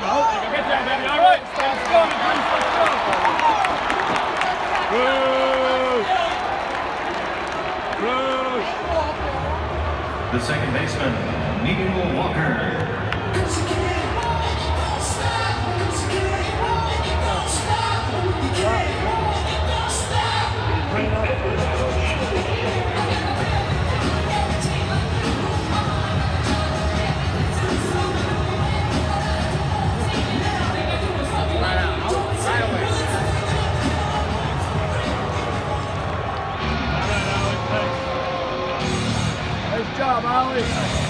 go. Get baby. All right. Let's go, Let's go. Bruce. Bruce. The second baseman, Neil Walker. job, Ollie.